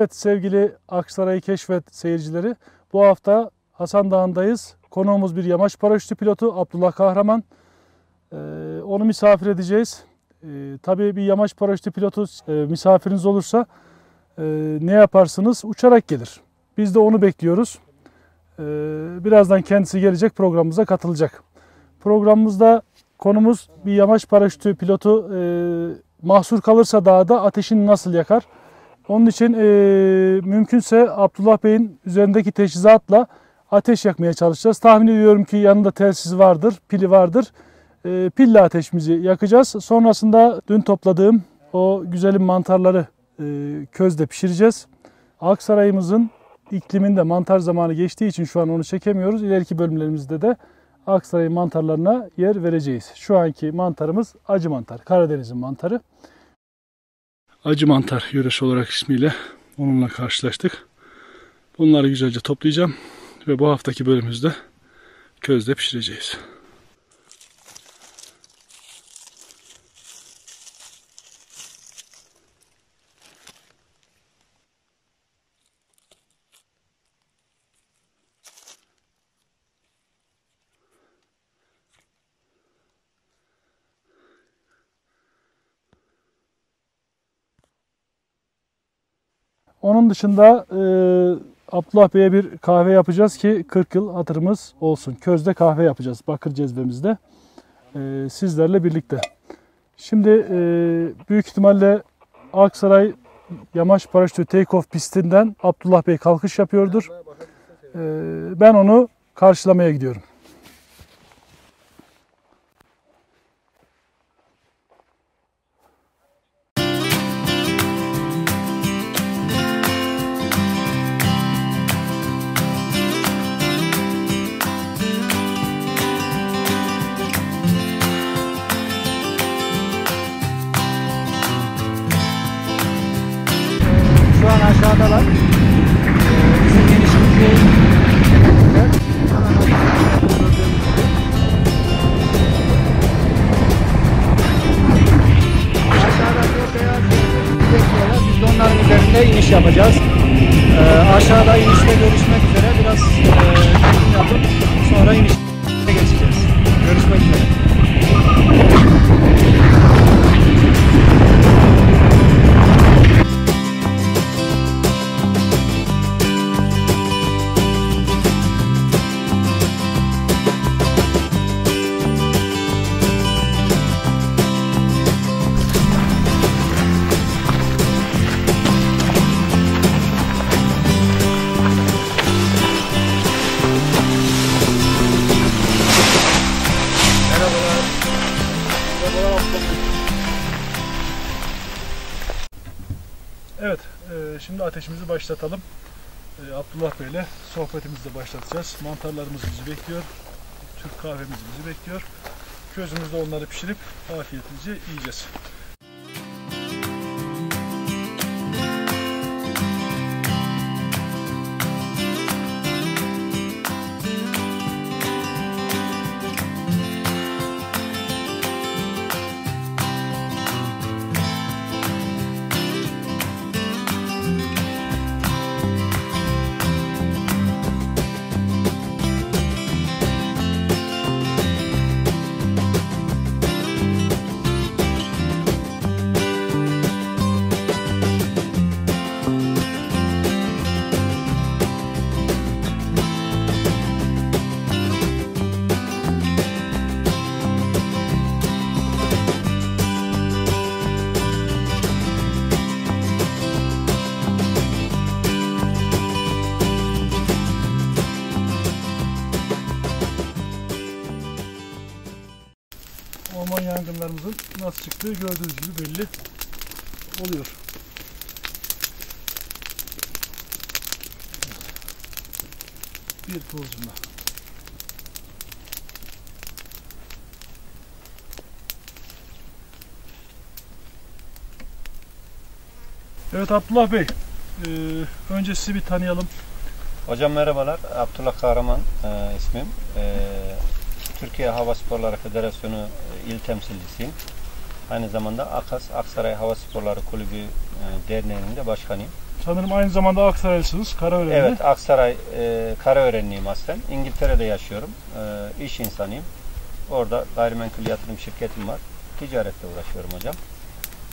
Evet sevgili Aksaray Keşfet seyircileri bu hafta Hasan Dağı'ndayız. Konuğumuz bir yamaç paraşütü pilotu Abdullah Kahraman. Ee, onu misafir edeceğiz. Ee, tabii bir yamaç paraşütü pilotu e, misafiriniz olursa e, ne yaparsınız? Uçarak gelir. Biz de onu bekliyoruz. Ee, birazdan kendisi gelecek programımıza katılacak. Programımızda konumuz bir yamaç paraşütü pilotu e, mahsur kalırsa dağda ateşini nasıl yakar? Onun için e, mümkünse Abdullah Bey'in üzerindeki teçhizatla ateş yakmaya çalışacağız. Tahmin ediyorum ki yanında telsiz vardır, pili vardır. E, pille ateşimizi yakacağız. Sonrasında dün topladığım o güzelim mantarları e, közde pişireceğiz. Aksaray'ımızın ikliminde mantar zamanı geçtiği için şu an onu çekemiyoruz. İleriki bölümlerimizde de Aksaray mantarlarına yer vereceğiz. Şu anki mantarımız acı mantar, Karadeniz'in mantarı. Acı mantar yöresi olarak ismiyle onunla karşılaştık. Bunları güzelce toplayacağım ve bu haftaki bölümümüzde közde pişireceğiz. Onun dışında e, Abdullah Bey'e bir kahve yapacağız ki 40 yıl hatırımız olsun. Közde kahve yapacağız bakır cezvemizde. E, sizlerle birlikte. Şimdi e, büyük ihtimalle Aksaray Yamaç Paraşütü Take-Off pistinden Abdullah Bey kalkış yapıyordur. E, ben onu karşılamaya gidiyorum. An aşağıdalar. Ee, Bizim bekliyorlar. Biz de üzerinde iniş yapacağız. Ee, aşağıda inişte görüşmek üzere. Biraz e, yapıp sonra inişe geçeceğiz. Görüşmek üzere. Şimdi ateşimizi başlatalım. E, Abdullah Bey'le sohbetimizi de başlatacağız. Mantarlarımız bizi bekliyor. Türk kahvemiz bizi bekliyor. Közümüzde onları pişirip afiyetimizce yiyeceğiz. Nasıl çıktığı gördüğünüz gibi belli oluyor. Bir kıvılcımla. Evet Abdullah Bey, e, önce sizi bir tanıyalım. Hocam merhabalar. Abdullah Kahraman e, ismim. E, Türkiye Hava Sporları Federasyonu il temsilcisiyim. Aynı zamanda AKAS, Aksaray Hava Sporları Kulübü e, Derneği'nin de başkanıyım. Sanırım aynı zamanda Aksaraylısınız. Karaörenli. Evet, Aksaray e, Karaörenliyim aslen. İngiltere'de yaşıyorum. E, iş insanıyım. Orada gayrimenkul yatırım şirketim var. Ticaretle uğraşıyorum hocam.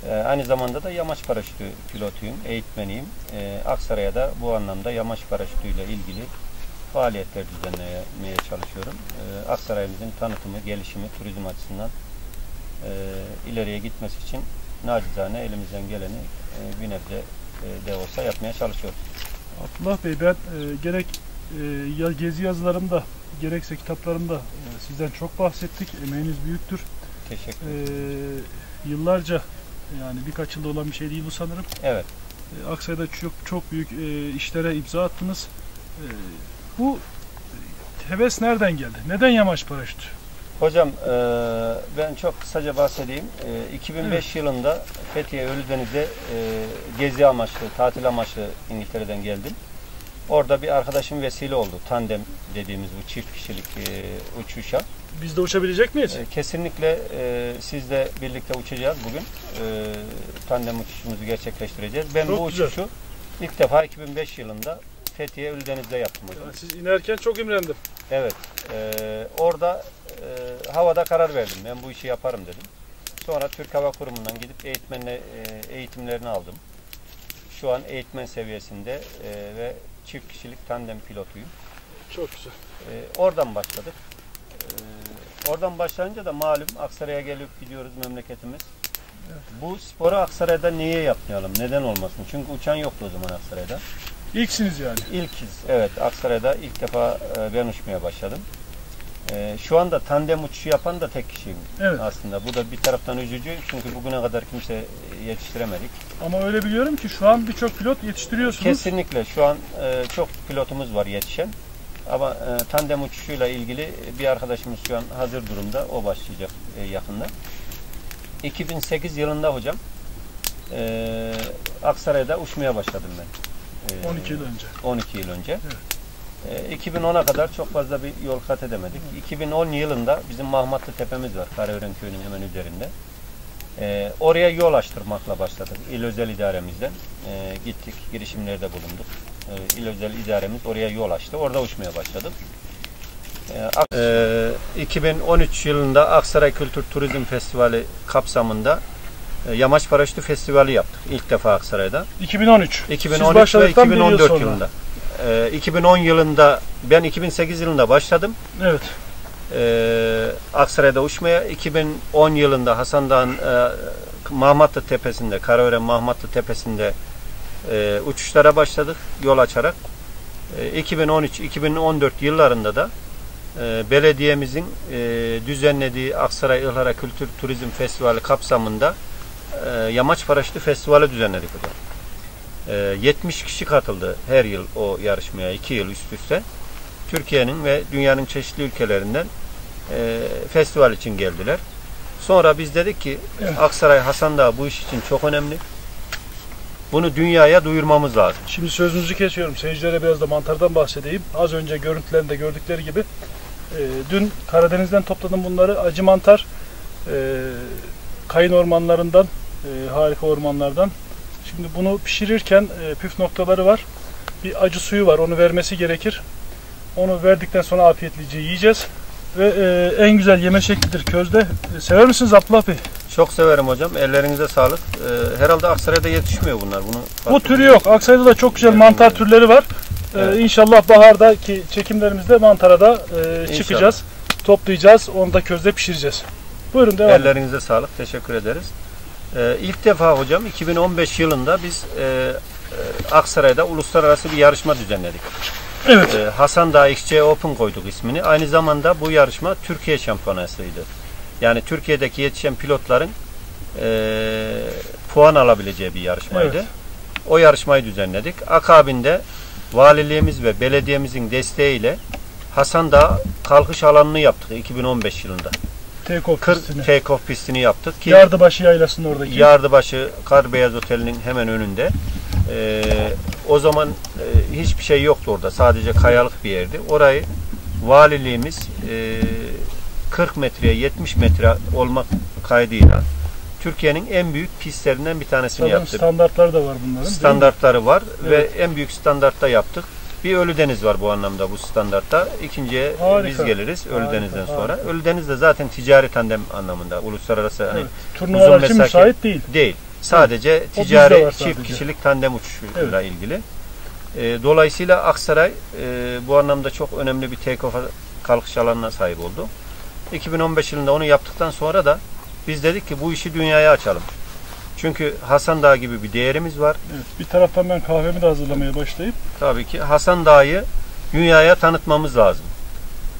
E, aynı zamanda da yamaç paraşütü pilotuyum, eğitmeniyim. E, Aksaray'a da bu anlamda yamaç paraşütüyle ilgili faaliyetler düzenlemeye çalışıyorum. E, Aksaray'ımızın tanıtımı, gelişimi, turizm açısından e, ileriye gitmesi için nacizane elimizden geleni e, bir nebze e, de olsa yapmaya çalışıyoruz. Abdullah Bey ben e, gerek e, ya gezi yazılarımda gerekse kitaplarımda e, sizden çok bahsettik. Emeğiniz büyüktür. Teşekkür E, ederim. yıllarca yani birkaç yılda olan bir şey değil bu sanırım. Evet. E, Aksaray'da çok çok büyük e, işlere imza attınız. E, bu e, heves nereden geldi? Neden yamaç paraşütü? Hocam e, ben çok kısaca bahsedeyim. E, 2005 yılında Fethiye Ölüdeniz'e e, gezi amaçlı, tatil amaçlı İngiltere'den geldim. Orada bir arkadaşım vesile oldu. Tandem dediğimiz bu çift kişilik e, uçuşa. Biz de uçabilecek miyiz? E, kesinlikle e, sizle birlikte uçacağız bugün. E, tandem uçuşumuzu gerçekleştireceğiz. Ben Çok bu güzel. uçuşu ilk defa 2005 yılında Fethiye Ölüdeniz'de yaptım hocam. Yani siz inerken çok imrendim. Evet. eee, orada eee, havada karar verdim. Ben bu işi yaparım dedim. Sonra Türk Hava Kurumu'ndan gidip eğitmenle eee, eğitimlerini aldım. Şu an eğitmen seviyesinde eee, ve çift kişilik tandem pilotuyum. Çok güzel. Eee, oradan başladık. Eee, oradan başlayınca da malum Aksaray'a gelip gidiyoruz memleketimiz. Bu sporu Aksaray'da niye yapmayalım? Neden olmasın? Çünkü uçan yoktu o zaman Aksaray'da. İlksiniz yani. İlkiz. Evet Aksaray'da ilk defa ben uçmaya başladım. E, şu anda tandem uçuşu yapan da tek kişiyim Evet. aslında. Bu da bir taraftan üzücü çünkü bugüne kadar kimse yetiştiremedik. Ama öyle biliyorum ki şu an birçok pilot yetiştiriyorsunuz. Kesinlikle şu an e, çok pilotumuz var yetişen. Ama e, tandem uçuşuyla ilgili bir arkadaşımız şu an hazır durumda. O başlayacak e, yakında. 2008 yılında hocam e, Aksaray'da uçmaya başladım ben. E, 12 yıl önce. 12 yıl önce. E, 2010'a kadar çok fazla bir yol kat edemedik. 2010 yılında bizim Mahmatlı Tepemiz var. Karaören Köyü'nün hemen üzerinde. E, oraya yol açtırmakla başladık. İl Özel İdaremizden. E, gittik, girişimlerde bulunduk. E, İl Özel İdaremiz oraya yol açtı. Orada uçmaya başladık. E, Ak- e, 2013 yılında Aksaray Kültür Turizm Festivali kapsamında Yamaç Paraşütü Festivali yaptık. İlk defa Aksaray'da. 2013. Siz 2013 ve başladıktan bir yıl 2014 sonra. yılında. Ee, 2010 yılında ben 2008 yılında başladım. Evet. Ee, Aksaray'da uçmaya 2010 yılında Hasan Dağ'ın e, Mahmatlı Tepesi'nde, Karaören Mahmatlı Tepesi'nde e, uçuşlara başladık yol açarak. E, 2013-2014 yıllarında da e, belediyemizin e, düzenlediği Aksaray Ihlara Kültür Turizm Festivali kapsamında e, Yamaç Paraşütü Festivali düzenledik hocam. E, 70 kişi katıldı her yıl o yarışmaya, 2 yıl üst üste. Türkiye'nin ve dünyanın çeşitli ülkelerinden e, festival için geldiler. Sonra biz dedik ki Evet. Aksaray Hasan Dağı bu iş için çok önemli. Bunu dünyaya duyurmamız lazım. Şimdi sözünüzü kesiyorum. Seyircilere biraz da mantardan bahsedeyim. Az önce görüntülerinde gördükleri gibi e, dün Karadeniz'den topladım bunları. Acı mantar e, kayın ormanlarından, e, harika ormanlardan. Şimdi bunu pişirirken e, püf noktaları var. Bir acı suyu var. Onu vermesi gerekir. Onu verdikten sonra afiyetlice yiyeceğiz. Ve e, en güzel yeme şeklidir közde. E, sever misiniz Abdullah Bey? Çok severim hocam. Ellerinize sağlık. Ee, herhalde Aksaray'da yetişmiyor bunlar. Bunu Bu türü yok. Aksaray'da da çok güzel mantar türleri var. Ee, Evet. inşallah bahardaki çekimlerimizde mantara da e, İnşallah. çıkacağız. Toplayacağız. Onu da közde pişireceğiz. Buyurun devam. Ellerinize sağlık. Teşekkür ederiz. Ee, ilk defa hocam 2015 yılında biz e, e, Aksaray'da uluslararası bir yarışma düzenledik. Evet. Ee, Hasan Dağ XC Open koyduk ismini. Aynı zamanda bu yarışma Türkiye şampiyonasıydı. Yani Türkiye'deki yetişen pilotların e, puan alabileceği bir yarışmaydı. Evet. O yarışmayı düzenledik. Akabinde valiliğimiz ve belediyemizin desteğiyle Hasan Dağ kalkış alanını yaptık 2015 yılında. Take-off 40 pistini. take-off pistini yaptık ki Yardıbaşı yaylasının oradaki. Yardıbaşı Karbeyaz Oteli'nin hemen önünde. Ee, o zaman e, hiçbir şey yoktu orada. Sadece kayalık bir yerdi. Orayı valiliğimiz e, 40 metreye 70 metre olmak kaydıyla Türkiye'nin en büyük pistlerinden bir tanesini Sanırım yaptık. standartları da var bunların. Standartları var Evet. ve en büyük standartta yaptık. Bir Ölüdeniz var bu anlamda bu standartta. İkinciye Harika. biz geliriz Ölüdeniz'den Harika, sonra. harika. Ölüdeniz de zaten ticari tandem anlamında. Uluslararası hani Evet. Turnuvalar için müsait değil. değil. Sadece O ticari çift sadece. kişilik tandem uçuşuyla ilgili. E, dolayısıyla Aksaray e, bu anlamda çok önemli bir take-off kalkış alanına sahip oldu. 2015 yılında onu yaptıktan sonra da biz dedik ki bu işi dünyaya açalım. Çünkü Hasan Dağı gibi bir değerimiz var. Evet. Bir taraftan ben kahvemi de hazırlamaya başlayıp Tabii ki Hasan Dağı'yı dünyaya tanıtmamız lazım.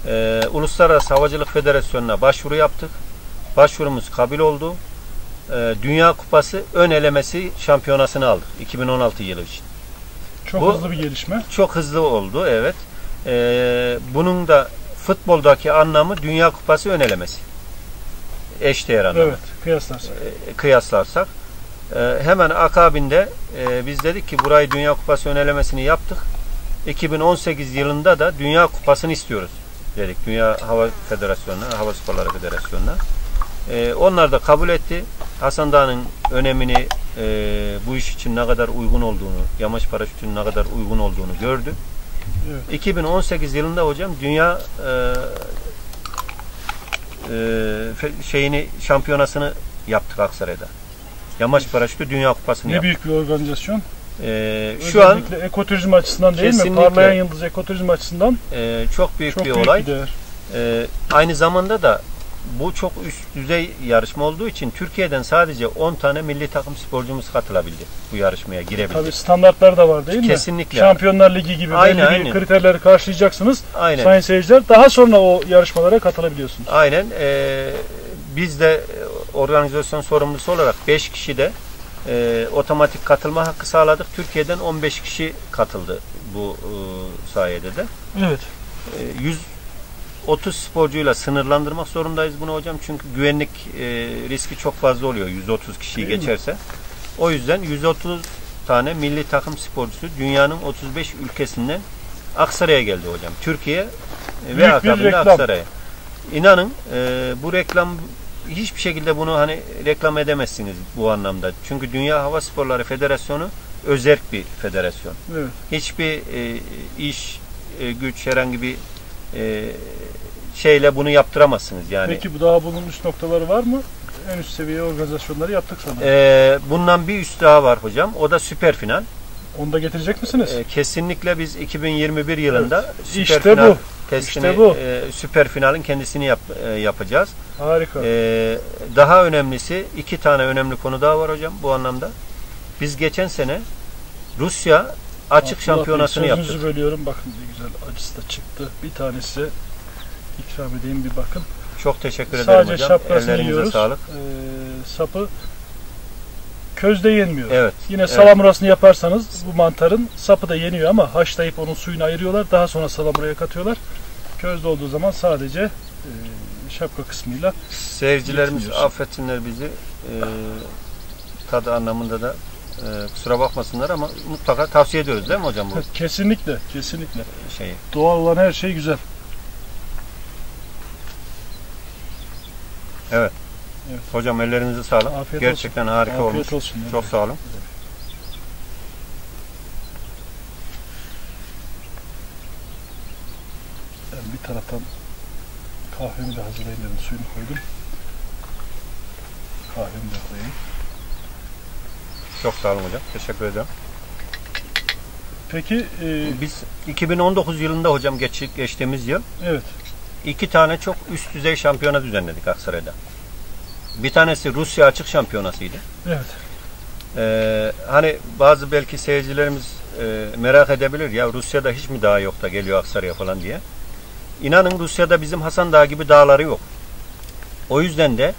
Ee, Uluslararası Havacılık Federasyonu'na başvuru yaptık. Başvurumuz kabul oldu. Ee, Dünya Kupası ön elemesi şampiyonasını aldık 2016 yılı için. çok Bu- hızlı bir gelişme. Çok hızlı oldu evet. Ee, bunun da futboldaki anlamı Dünya Kupası ön elemesi. Eşdeğer anlamı Evet, kıyaslarsak. e, kıyaslarsak. E, hemen akabinde e, biz dedik ki burayı Dünya Kupası önelemesini yaptık. 2018 yılında da Dünya Kupası'nı istiyoruz dedik. Dünya Hava Federasyonu'na, Hava Sporları Federasyonu'na. E, onlar da kabul etti. Hasan Dağı'nın önemini e, bu iş için ne kadar uygun olduğunu, yamaç paraşütünün ne kadar uygun olduğunu gördü. Evet. 2018 yılında hocam dünya e, e, şeyini şampiyonasını yaptık Aksaray'da. Yamaç paraşütü Dünya Kupası'nı Ne yaptık. büyük bir organizasyon. E, şu an ekoturizm açısından değil mi? Parlayan Yıldız ekoturizm açısından e, çok büyük çok bir büyük olay. bir değer. E, aynı zamanda da bu çok üst düzey yarışma olduğu için Türkiye'den sadece 10 tane milli takım sporcumuz katılabildi. Bu yarışmaya girebildi. Tabii standartlar da var değil mi? Kesinlikle. Şampiyonlar Ligi gibi Aynen, belli aynen. kriterleri karşılayacaksınız. Aynen. Sayın seyirciler daha sonra o yarışmalara katılabiliyorsunuz. Aynen. Ee, biz de organizasyon sorumlusu olarak 5 kişi de e, otomatik katılma hakkı sağladık. Türkiye'den 15 kişi katıldı bu e, sayede de. Evet. E, 130 sporcuyla sınırlandırmak zorundayız bunu hocam. Çünkü güvenlik e, riski çok fazla oluyor 130 kişiyi Değil mi? geçerse. O yüzden 130 tane milli takım sporcusu dünyanın 35 ülkesinden Aksaray'a geldi hocam. Türkiye e, Büyük ve bir akabinde. Aksaray'a. İnanın e, bu reklam hiçbir şekilde bunu hani reklam edemezsiniz bu anlamda. Çünkü Dünya Hava Sporları Federasyonu özerk bir federasyon. Evet. Hiçbir e, iş, e, güç herhangi bir e, şeyle bunu yaptıramazsınız yani. Peki bu daha bunun üst noktaları var mı? En üst seviye organizasyonları yaptık sanırım. E, bundan bir üst daha var hocam. O da süper final. Onu da getirecek misiniz? E, kesinlikle biz 2021 yılında süper İşte final bu. Testini, İşte bu. e, süper finalin kendisini yap, e, yapacağız. Harika. Ee, daha önemlisi iki tane önemli konu daha var hocam bu anlamda. Biz geçen sene Rusya açık Abdullah Bey, şampiyonasını sözünüzü yaptık. bölüyorum. Bakın ne güzel acısı da çıktı. Bir tane size ikram edeyim bir bakın. Çok teşekkür ederim Sadece hocam. şapkasını Ellerinize yiyoruz. sağlık. Ee, sapı közde yenmiyor. Evet. Yine evet. salamurasını yaparsanız bu mantarın sapı da yeniyor ama haşlayıp onun suyunu ayırıyorlar. Daha sonra salamuraya katıyorlar. Közde olduğu zaman sadece e, şapka kısmıyla Seyircilerimiz affetsinler bizi. Ee, tadı anlamında da e, kusura bakmasınlar ama mutlaka tavsiye ediyoruz değil mi hocam bu kesinlikle kesinlikle şeyi? doğal olan her şey güzel. Hocam ellerinize sağlık. Afiyet Gerçekten harika Afiyet olmuş. olsun. Çok sağ olun. Ben bir taraftan kahvemi de hazırlayayım dedim. Suyunu koydum. Kahvemi de koyayım. Çok sağ olun hocam. Teşekkür ederim. Peki e, Biz 2019 yılında hocam geç, geçtiğimiz yıl evet iki tane çok üst düzey şampiyona düzenledik Aksaray'da. Bir tanesi Rusya açık şampiyonasıydı. evet Ee, hani bazı belki seyircilerimiz e, merak edebilir ya Rusya'da hiç mi dağ yok da geliyor Aksaray'a falan diye. İnanın Rusya'da bizim Hasan Dağı gibi dağları yok. O yüzden de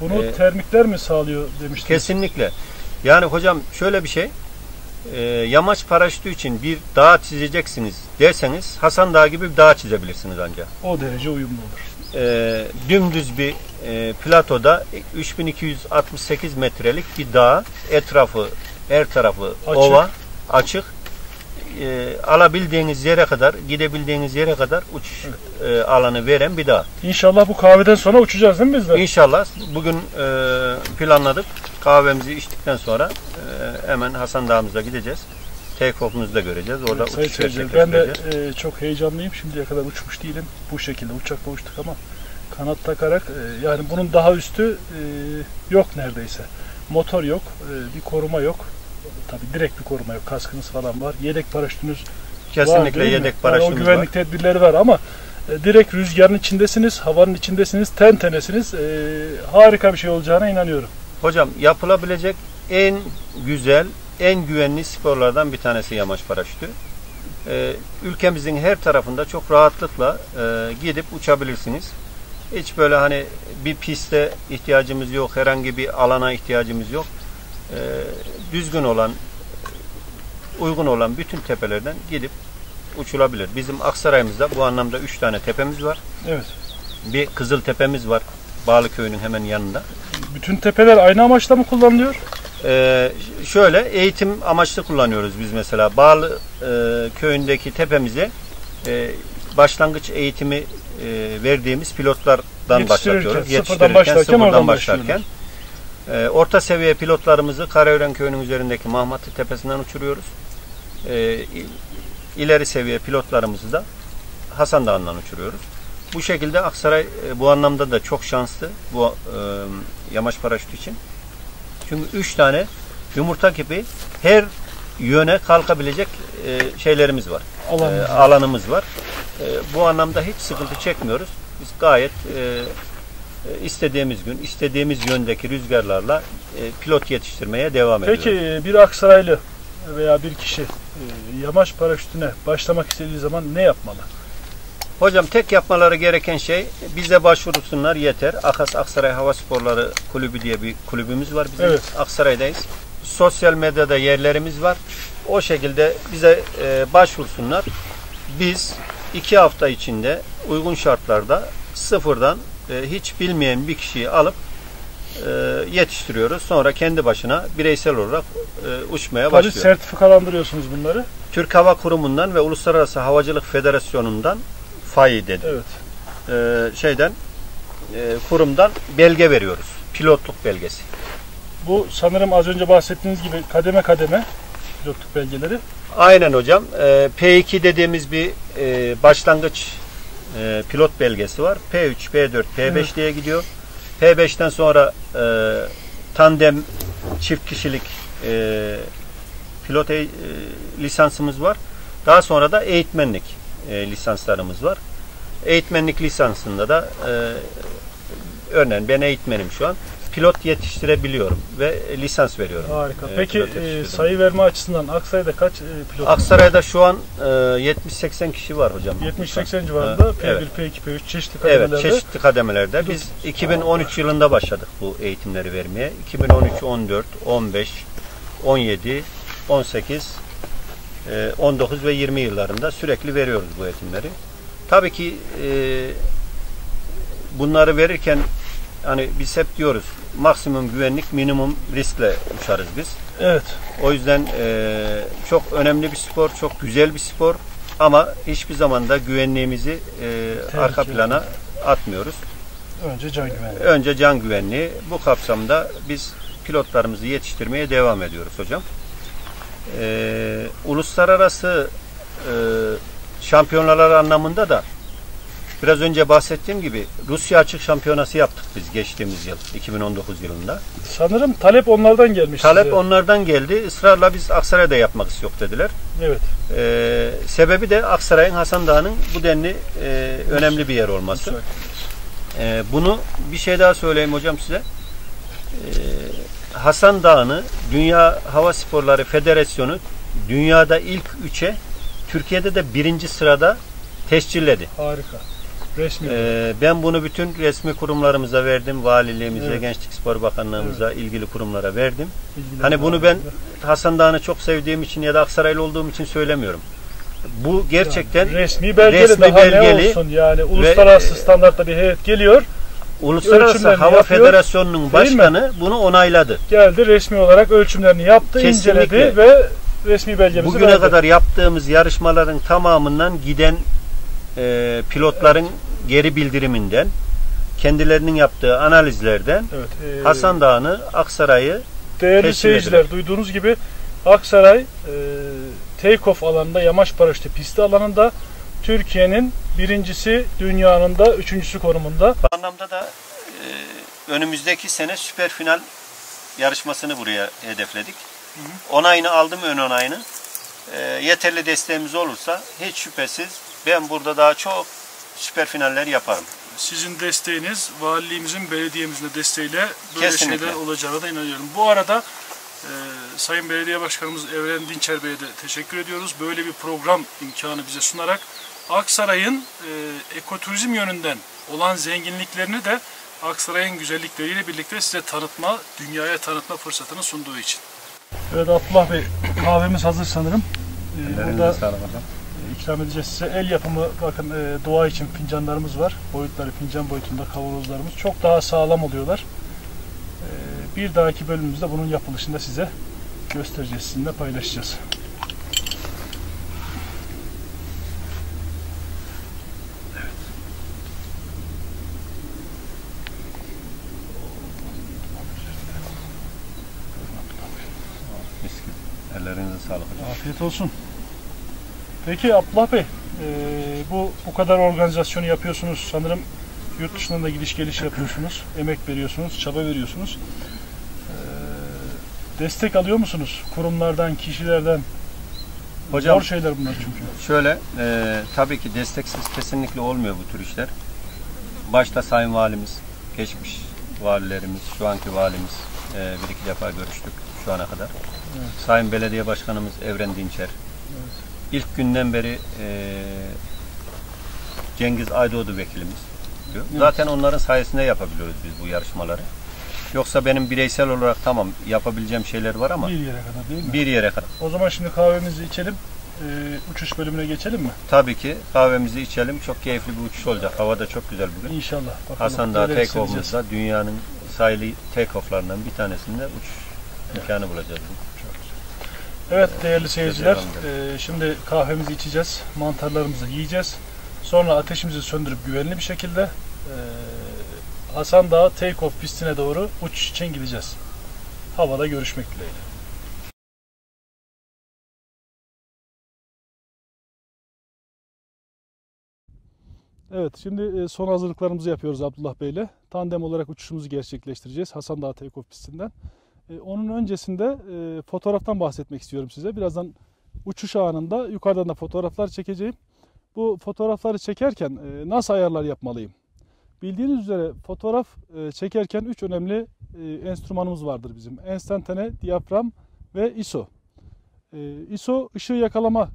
bunu Ee, termikler mi sağlıyor demiştiniz. kesinlikle yani hocam şöyle bir şey e, yamaç paraşütü için bir dağ çizeceksiniz derseniz Hasan Dağı gibi bir dağ çizebilirsiniz ancak. O derece uyumlu olur. e, dümdüz bir e, platoda 3268 metrelik bir dağ etrafı her tarafı Açık. ova açık e, alabildiğiniz yere kadar, gidebildiğiniz yere kadar uçuş e, alanı veren bir dağ. İnşallah bu kahveden sonra uçacağız değil mi biz de? İnşallah bugün e, planladık. Kahvemizi içtikten sonra e, hemen Hasan Dağımıza gideceğiz. Take-off'umuzu da göreceğiz. Orada Sayın uçuş ben de e, çok heyecanlıyım. Şimdiye kadar uçmuş değilim. Bu şekilde uçakla uçtuk ama kanat takarak e, yani bunun daha üstü e, yok neredeyse. Motor yok, e, bir koruma yok. Tabii direkt bir koruma yok. Kaskınız falan var. Yedek paraşütünüz var Kesinlikle mi? yedek Yani paraşütümüz o var. güvenlik tedbirleri var ama e, direkt rüzgarın içindesiniz, havanın içindesiniz, ten tenesiniz. E, harika bir şey olacağına inanıyorum. Hocam yapılabilecek en güzel, en güvenli sporlardan bir tanesi yamaç paraşütü. Ee, ülkemizin her tarafında çok rahatlıkla e, gidip uçabilirsiniz. Hiç böyle hani bir piste ihtiyacımız yok, herhangi bir alana ihtiyacımız yok. Ee, düzgün olan, uygun olan bütün tepelerden gidip uçulabilir. Bizim Aksaray'ımızda bu anlamda 3 tane tepemiz var. Evet. Bir Kızıl Tepemiz var. Bağlıköy'ün hemen yanında. Bütün tepeler aynı amaçla mı kullanılıyor? Ee, şöyle eğitim amaçlı kullanıyoruz biz mesela. Bağlı e, köyündeki tepemize e, başlangıç eğitimi e, verdiğimiz pilotlardan Yetiştirirken, başlatıyoruz. sıfırdan Yetiştirirken, başlarken sıfırdan başlarken. E, orta seviye pilotlarımızı Karaören Köyü'nün üzerindeki Mahmatlı Tepesi'nden uçuruyoruz. E, ileri seviye pilotlarımızı da Hasan Dağı'ndan uçuruyoruz. Bu şekilde Aksaray e, bu anlamda da çok şanslı bu e, yamaç paraşütü için. Çünkü üç tane yumurta gibi her yöne kalkabilecek e, şeylerimiz var. Alanımız E, var. alanımız var. E, bu anlamda hiç sıkıntı çekmiyoruz. Biz gayet e, istediğimiz gün, istediğimiz yöndeki rüzgarlarla e, pilot yetiştirmeye devam ediyoruz. Peki e, bir Aksaraylı veya bir kişi e, yamaç paraşütüne başlamak istediği zaman ne yapmalı? Hocam tek yapmaları gereken şey bize başvursunlar yeter. Akas Aksaray Hava Sporları Kulübü diye bir kulübümüz var bizim. Evet. Aksaray'dayız. Sosyal medyada yerlerimiz var. O şekilde bize e, başvursunlar. Biz iki hafta içinde uygun şartlarda sıfırdan e, hiç bilmeyen bir kişiyi alıp e, yetiştiriyoruz. Sonra kendi başına bireysel olarak e, uçmaya Tabii başlıyor. sertifikalandırıyorsunuz bunları. Türk Hava Kurumu'ndan ve Uluslararası Havacılık Federasyonu'ndan FAI dedi Evet. e, şeyden e, kurumdan belge veriyoruz. Pilotluk belgesi. Bu sanırım az önce bahsettiğiniz gibi kademe kademe pilotluk belgeleri. Aynen hocam. E, P2 dediğimiz bir e, başlangıç e, pilot belgesi var. P3, P4, P5 Evet. diye gidiyor. P5'ten sonra e, tandem çift kişilik e, pilot e, lisansımız var. Daha sonra da eğitmenlik e, lisanslarımız var. Eğitmenlik lisansında da e, örneğin ben eğitmenim şu an. Pilot yetiştirebiliyorum ve lisans veriyorum. Harika. E, Peki e, sayı verme açısından Aksaray'da kaç e, pilot? Aksaray'da şu an e, 70-80 kişi var hocam. 70-80 civarında P1, Evet. P2, P3 çeşitli Evet, kademelerde. çeşitli kademelerde. Biz 2013 yılında başladık bu eğitimleri vermeye. 2013, 14, 15, 17, 18, e, 19 ve 20 yıllarında sürekli veriyoruz bu eğitimleri. Tabii ki e, bunları verirken hani biz hep diyoruz maksimum güvenlik minimum riskle uçarız biz. Evet. O yüzden e, çok önemli bir spor, çok güzel bir spor ama hiçbir zaman da güvenliğimizi e, arka plana atmıyoruz. Önce can güvenliği. Önce can güvenliği. Bu kapsamda biz pilotlarımızı yetiştirmeye devam ediyoruz hocam. E, uluslararası e, şampiyonalar anlamında da biraz önce bahsettiğim gibi Rusya açık şampiyonası yaptık biz geçtiğimiz yıl 2019 yılında. Sanırım talep onlardan gelmiş Talep size. onlardan geldi. Israrla biz Aksaray'da yapmak istiyor dediler. Evet. Ee, sebebi de Aksaray'ın Hasan Dağı'nın bu denli e, önemli bir yer olması. Ee, bunu bir şey daha söyleyeyim hocam size. Ee, Hasan Dağı'nı Dünya Hava Sporları Federasyonu dünyada ilk üçe Türkiye'de de birinci sırada tescilledi. Harika. Resmi. Ee, ben bunu bütün resmi kurumlarımıza verdim. Valiliğimize, Evet. Gençlik Spor Bakanlığımıza, ilgili kurumlara verdim. Bilgiler Hani bunu ben Hasan Dağı'nı çok sevdiğim için ya da Aksaraylı olduğum için söylemiyorum. Bu gerçekten Yani resmi belgeli resmi daha belgeli ne olsun yani uluslararası standartta bir heyet geliyor Uluslararası Hava yapıyor, Federasyonu'nun başkanı bunu onayladı. geldi resmi olarak ölçümlerini yaptı Kesinlikle. inceledi ve resmi belgemizi Bugüne verdi. kadar yaptığımız yarışmaların tamamından giden e, pilotların geri bildiriminden, kendilerinin yaptığı analizlerden Evet. e, Hasan Dağı'nı, Aksaray'ı Değerli seyirciler duyduğunuz gibi Aksaray e, take-off alanında, yamaç paraşütü pisti alanında Türkiye'nin birincisi, dünyanın da üçüncüsü konumunda. Bu anlamda da e, önümüzdeki sene süper final yarışmasını buraya hedefledik. Onayını aldım ön onayını. E, yeterli desteğimiz olursa hiç şüphesiz ben burada daha çok süper finaller yaparım. Sizin desteğiniz, valiliğimizin, belediyemizin de desteğiyle böyle Kesinlikle. şeyler olacağına da inanıyorum. Bu arada e, Sayın Belediye Başkanımız Evren Dinçer Bey'e de teşekkür ediyoruz. Böyle bir program imkanı bize sunarak Aksaray'ın e, ekoturizm yönünden olan zenginliklerini de Aksaray'ın güzellikleriyle birlikte size tanıtma, dünyaya tanıtma fırsatını sunduğu için. Evet Abdullah Bey, kahvemiz hazır sanırım. Ee, burada ikram edeceğiz size. El yapımı bakın e, doğa için fincanlarımız var. Boyutları fincan boyutunda kavanozlarımız. Çok daha sağlam oluyorlar. E, bir dahaki bölümümüzde bunun yapılışını da size göstereceğiz. Sizinle paylaşacağız. Ellerinize sağlık hocam. Afiyet olsun. Peki Abdullah Bey, e, bu bu kadar organizasyonu yapıyorsunuz. Sanırım yurt dışından da gidiş geliş yapıyorsunuz. Emek veriyorsunuz, çaba veriyorsunuz. E, destek alıyor musunuz? Kurumlardan, kişilerden. Hocam- Zor şeyler bunlar çünkü. Şöyle, e, tabii ki desteksiz kesinlikle olmuyor bu tür işler. Başta Sayın Valimiz, geçmiş valilerimiz, şu anki valimiz e, bir iki defa görüştük şu ana kadar. Sayın Belediye Başkanımız Evren Dinçer. İlk günden beri e, Cengiz Aydoğdu vekilimiz. diyor. Zaten onların sayesinde yapabiliyoruz biz bu yarışmaları. Yoksa benim bireysel olarak tamam yapabileceğim şeyler var ama Bir yere kadar değil mi? bir yere kadar. O zaman şimdi kahvemizi içelim. e, uçuş bölümüne geçelim mi? Tabii ki kahvemizi içelim. Çok keyifli bir uçuş olacak. Hava da çok güzel bugün. İnşallah. Bakalım Hasan Dağı neler take hissedeceğiz. off'umuzda dünyanın sayılı take off'larından bir tanesinde uçuş imkanı bulacağız. Evet değerli seyirciler, e, şimdi kahvemizi içeceğiz, mantarlarımızı yiyeceğiz. Sonra ateşimizi söndürüp güvenli bir şekilde e, Hasan Dağı take-off pistine doğru uçuş için gideceğiz. Havada görüşmek dileğiyle. Evet, şimdi e, son hazırlıklarımızı yapıyoruz Abdullah Bey'le. Tandem olarak uçuşumuzu gerçekleştireceğiz Hasan Dağı Take-off pistinden. E, Onun öncesinde e, fotoğraftan bahsetmek istiyorum size. Birazdan uçuş anında yukarıdan da fotoğraflar çekeceğim. Bu fotoğrafları çekerken e, nasıl ayarlar yapmalıyım? Bildiğiniz üzere fotoğraf çekerken üç önemli enstrümanımız vardır bizim. Enstantane, diyafram ve ISO. ISO ışığı yakalama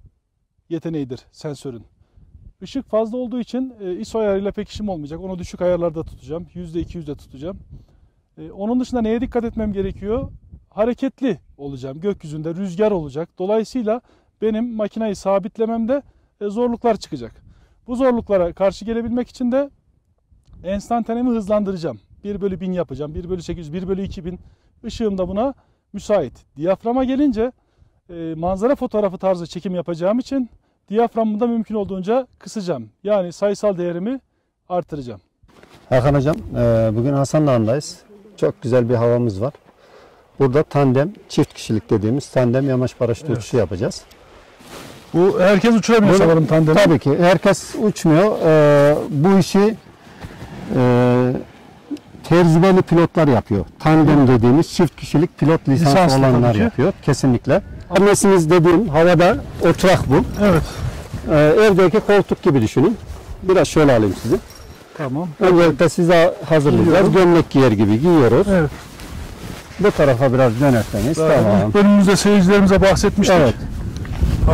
yeteneğidir sensörün. Işık fazla olduğu için ISO ayarıyla pek işim olmayacak. Onu düşük ayarlarda tutacağım. %200'de tutacağım. E, Onun dışında neye dikkat etmem gerekiyor? Hareketli olacağım. Gökyüzünde rüzgar olacak. Dolayısıyla benim makinayı sabitlememde e, zorluklar çıkacak. Bu zorluklara karşı gelebilmek için de enstantanemi hızlandıracağım. 1 bölü 1000 yapacağım. 1 bölü 800, 1 bölü 2000. Işığım da buna müsait. Diyaframa gelince e, manzara fotoğrafı tarzı çekim yapacağım için diyaframı da mümkün olduğunca kısacağım. Yani sayısal değerimi artıracağım. Hakan Hocam, e, bugün Hasan Dağı'ndayız. Çok güzel bir havamız var. Burada tandem, çift kişilik dediğimiz tandem yamaç paraşütü uçuşu yapacağız. Bu herkes uçurabiliyor Bunu- sanırım tandemi. Tabii ki herkes uçmuyor. E, bu işi e, tecrübeli pilotlar yapıyor. Tandem dediğimiz çift kişilik pilot lisansı Lisanslı olanlar ki. yapıyor. Kesinlikle. Annesiniz dediğim havada oturak bu. Evet. E, evdeki koltuk gibi düşünün. Biraz şöyle alayım sizi. Tamam. Öncelikle size hazırlayacağız. Gömlek giyer gibi giyiyoruz. Evet. Bu tarafa biraz dönerseniz. Tamam. İlk bölümümüzde seyircilerimize bahsetmiştik. Evet.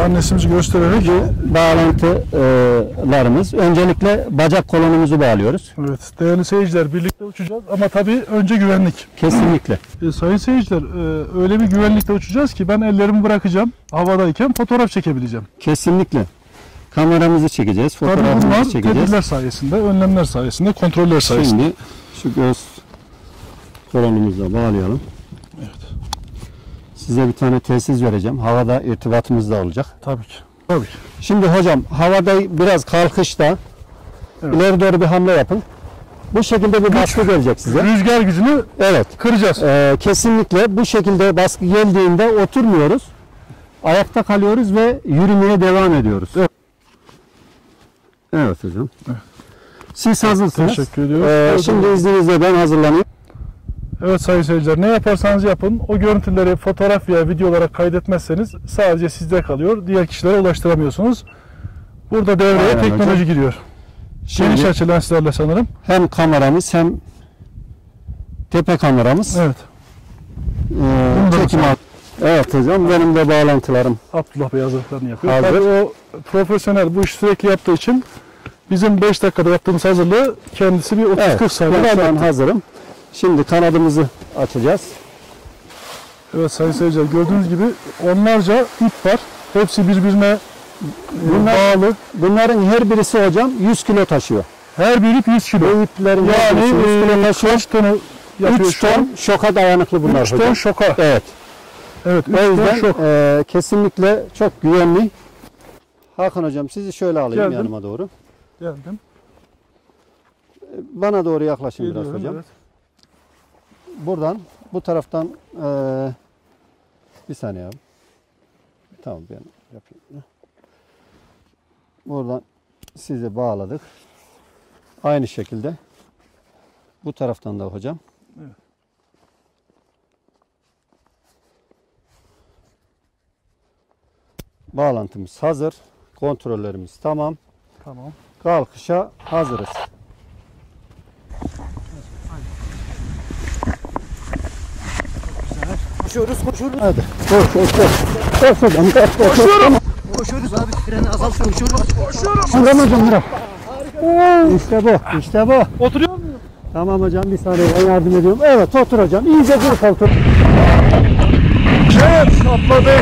Annesimizi göstererek. Bağlantılarımız. Öncelikle bacak kolonumuzu bağlıyoruz. Evet. Değerli seyirciler birlikte uçacağız ama tabii önce güvenlik. Kesinlikle. E, sayın seyirciler e, öyle bir güvenlikte uçacağız ki ben ellerimi bırakacağım havadayken fotoğraf çekebileceğim. Kesinlikle. Kameramızı çekeceğiz. Tabii Fotoğrafımızı bunlar çekeceğiz. tedbirler sayesinde, önlemler sayesinde, kontroller sayesinde. Şimdi şu göz kolonumuzu da bağlayalım. Evet. Size bir tane tesis vereceğim. Havada irtibatımız da olacak. Tabii ki. Tabii ki. Şimdi hocam havada biraz kalkışta Evet. ileri doğru bir hamle yapın. Bu şekilde bir baskı gelecek size. Rüzgar gücünü Evet. kıracağız. Ee, kesinlikle bu şekilde baskı geldiğinde oturmuyoruz. Ayakta kalıyoruz ve yürümeye devam ediyoruz. Evet, evet hocam. Siz hazırsınız. Teşekkür ediyoruz. Ee, şimdi izninizle ben hazırlanayım. Evet sayın seyirciler ne yaparsanız yapın o görüntüleri fotoğraf veya video olarak kaydetmezseniz sadece sizde kalıyor. Diğer kişilere ulaştıramıyorsunuz. Burada devreye Aynen teknoloji hocam. giriyor. Şimdi Geniş açı lenslerle sanırım. hem kameramız hem tepe kameramız Evet. ee, çekim al- Evet hocam benim de bağlantılarım. Abdullah Bey hazırlıklarını yapıyor. Hazır. Tabii o profesyonel bu işi sürekli yaptığı için bizim 5 dakikada yaptığımız hazırlığı kendisi bir 30-40 Evet, saniye ben yaptı. hazırım. Şimdi kanadımızı açacağız. Evet sayın seyirciler gördüğünüz gibi onlarca ip var. Hepsi birbirine e, Bunlar- bağlı. Bunların her birisi hocam 100 kilo taşıyor. Her bir ip 100 kilo. Bu iplerin Yani birisi 100 kilo e, taşıyor. kaç tonu yapıyor 3 şu an? ton şoka dayanıklı bunlar 3 ton şoka. Evet. Evet 3 O ton yüzden şok. e, kesinlikle çok güvenli. Hakan hocam sizi şöyle alayım Geldim. yanıma doğru. Geldim. Bana doğru yaklaşın biraz Geliyorum, hocam. evet. Buradan bu taraftan e, bir saniye abi. Tamam ben yapayım. Buradan sizi bağladık. Aynı şekilde bu taraftan da hocam. Evet. Bağlantımız hazır. Kontrollerimiz tamam. Tamam. Kalkışa hazırız. Koşuyoruz koşuyoruz. Hadi. Koş koş koş. Koş hocam koş koş. Koşuyorum. Koşuyoruz abi. Freni azaltın uçuyoruz. Tamam hocam bırak. İşte bu. İşte bu. Oturuyor muyum? Tamam hocam bir saniye ben yardım ediyorum. Evet otur hocam. İyice dur koltuk. Evet Bey.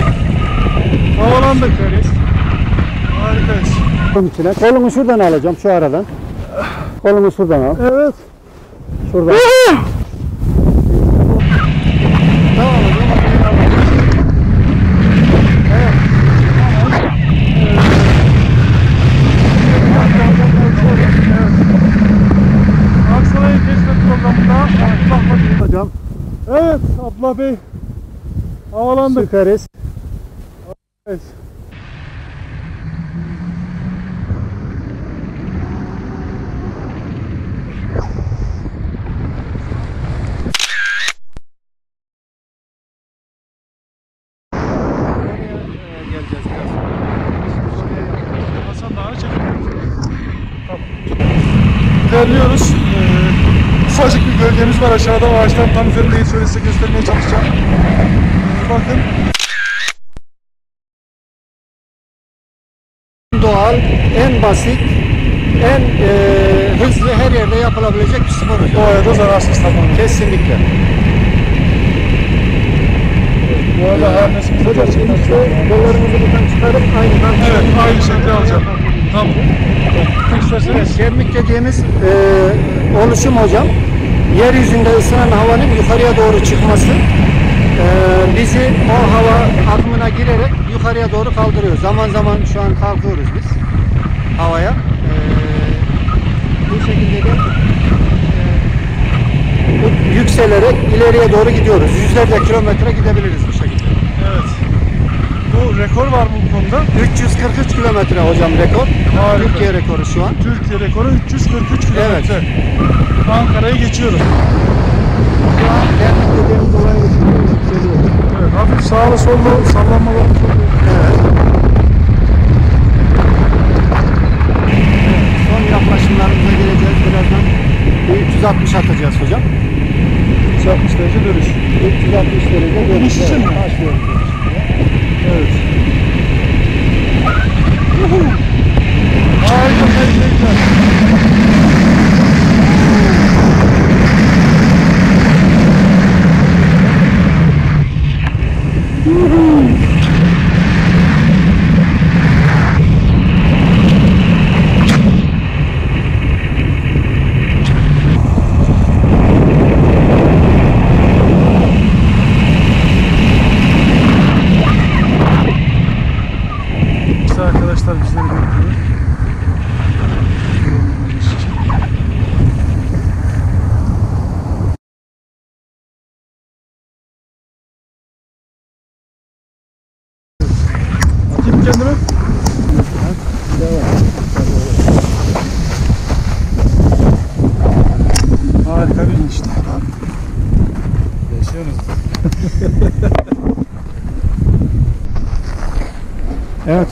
Havalandık. Harikayız. Kolun içine. Kolumu şuradan alacağım şu aradan. Kolumu şuradan al. Evet. Şuradan. Evet Abdullah Bey. Havalandık. süperiz. Evet. Geleceğiz biraz. Hasan Dağı'na çekiyoruz. Tamam. İlerliyoruz. Ee, ufacık bir gölgemiz var aşağıda. O ağaçtan tam üzerindeyiz. Şöyle size göstermeye çalışacağım. Ee, bakın. Doğal, en basit, en e, hızlı her yerde yapılabilecek bir spor hocam. Doğaya da zararsız tamamen. Kesinlikle. Bu arada harnesimiz de gerçekten çok. Kollarımızı buradan çıkarıp aynı Evet, aynı şekilde alacağım. Tamam. İsterseniz. Kemik dediğimiz e, oluşum hocam, yeryüzünde ısınan havanın yukarıya doğru çıkması e, bizi o hava akımına girerek yukarıya doğru kaldırıyor. Zaman zaman şu an kalkıyoruz biz havaya. E, bu şekilde de e, yükselerek ileriye doğru gidiyoruz. Yüzlerce kilometre gidebiliriz bu şekilde. Evet. Rekor var bu konuda? 343 kilometre hocam rekor. Harika. Türkiye rekoru şu an. Türkiye rekoru 343 kilometre. Ankara'yı geçiyoruz. Şu an dernek dediğimiz olay yükseliyor. Evet, hafif sağlı sollu sallanmalar çok Evet. Son yaklaşımlarımıza geleceğiz birazdan. Bir 360 atacağız hocam. 360 derece dönüş. 360 derece dönüş. İniş için mi? Başlıyoruz. Evet. Harika seyirciler.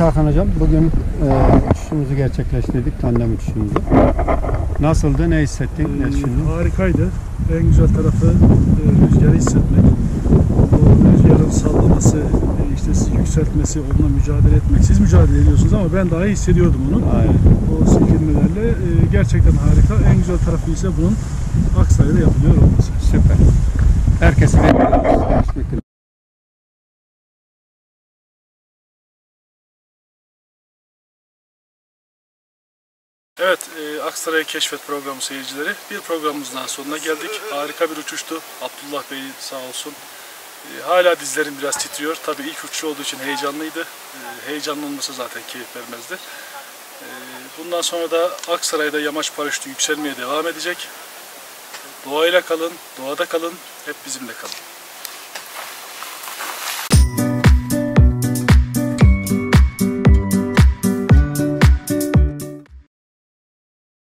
Hakan Hocam, bugün e, uçuşumuzu gerçekleştirdik, tandem uçuşumuzu. Nasıldı, ne hissettin, ne düşündün? Ee, harikaydı. En güzel tarafı e, rüzgarı hissetmek. O rüzgarın sallaması, e, işte sizi yükseltmesi, onunla mücadele etmek. Siz mücadele ediyorsunuz ama ben daha iyi hissediyordum onu. Aynen. O silkinmelerle e, gerçekten harika. En güzel tarafı ise bunun Aksaray'da yapılıyor olması. Süper. Herkese bekliyoruz. Görüşmek üzere. Evet, e, Aksaray Keşfet Programı seyircileri. Bir programımızın daha sonuna geldik. Harika bir uçuştu. Abdullah Bey sağ olsun. E, hala dizlerim biraz titriyor. Tabii ilk uçuş olduğu için heyecanlıydı. E, heyecanlı olması zaten keyif vermezdi. E, bundan sonra da Aksaray'da yamaç paraşütü yükselmeye devam edecek. Doğayla kalın, doğada kalın, hep bizimle kalın.